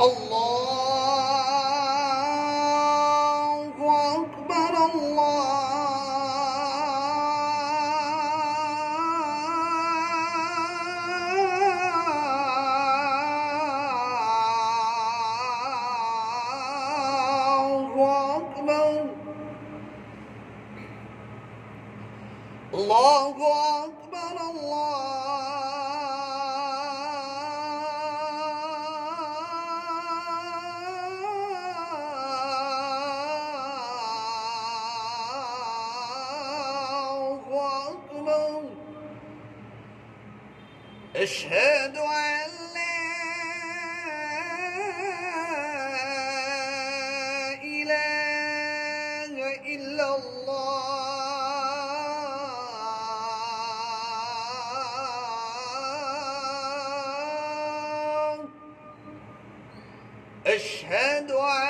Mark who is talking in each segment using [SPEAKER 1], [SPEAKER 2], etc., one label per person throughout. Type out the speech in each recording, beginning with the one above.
[SPEAKER 1] الله أكبر الله أكبر الله أكبر الله أشهد أن لا إله إلا الله. أشهد أن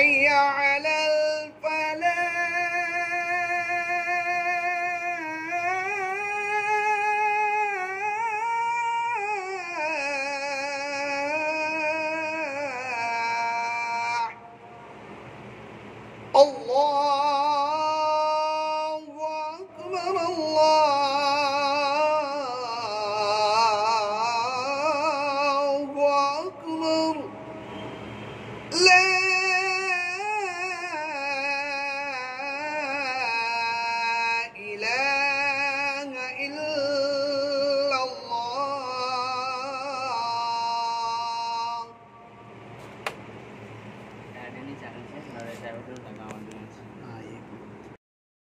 [SPEAKER 1] حي على الفلاح. الله like,